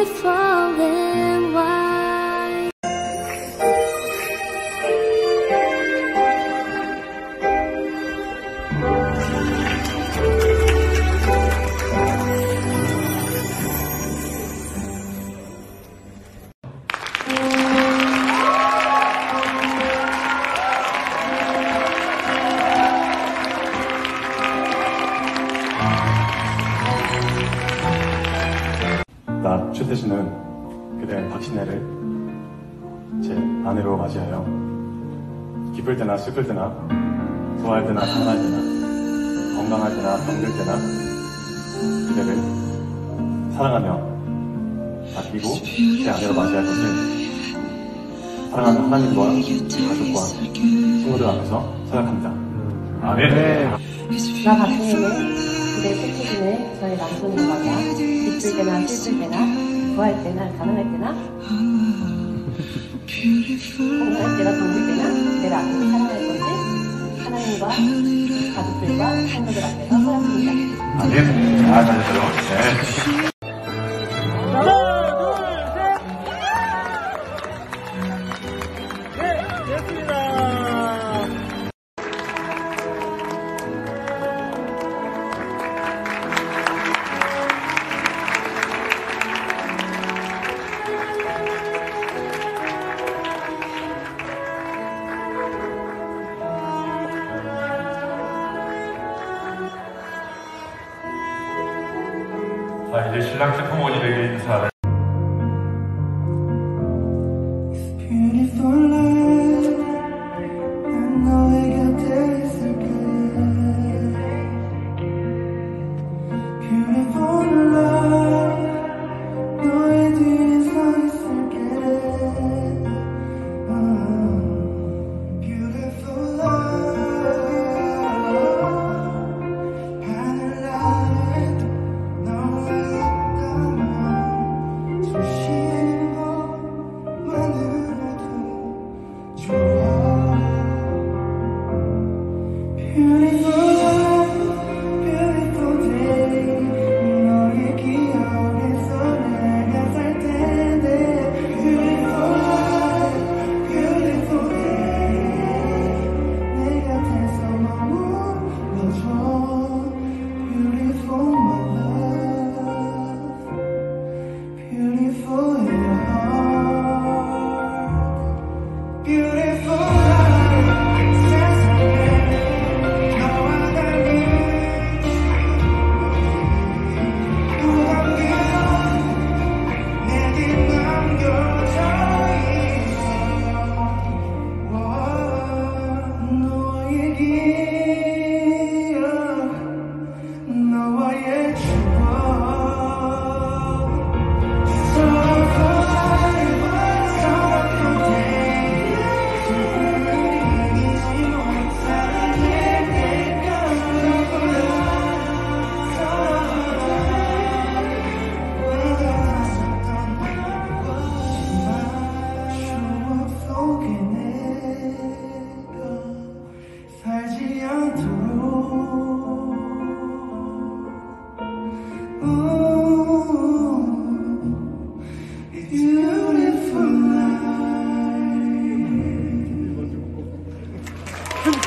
beautiful 나 최태신은 그대 박신혜를 제 아내로 맞이하여 기쁠 때나 슬플 때나 좋아할 때나 가난할 때나 건강할 때나 병들 때나 그대를 사랑하며 아끼고 제 아내로 맞이할 것을 사랑하는 하나님과 가족과 친구들 앞에서 서약합니다. 아멘. 나 박신혜는 그대 최태신을 저의 남편으로 맞아 기쁠 때나 슬플 때나 좋아할 때나 가난할 때나 건강할 때나 병들 때나 그대를 앞에서 사랑할 것을 하나님과 가족들과 친구들 앞에서 서약합니다. 아멘. 잘 잘했어요. 자, 이제 신랑 특파원님에게 인사를.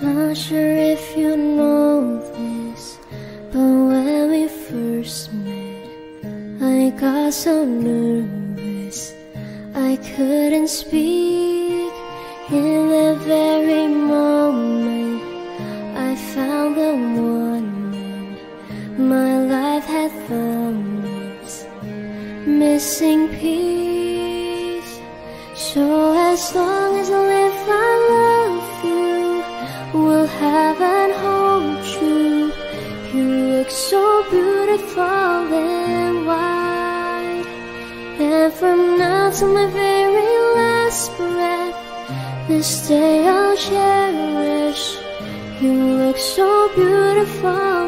Not sure if you know this, but when we first met, I got so nervous I couldn't speak. In the very moment I found the one my life had found missing piece. So as long you. Will have and hold you. You look so beautiful and white. And from now to my very last breath, this day I'll cherish. You look so beautiful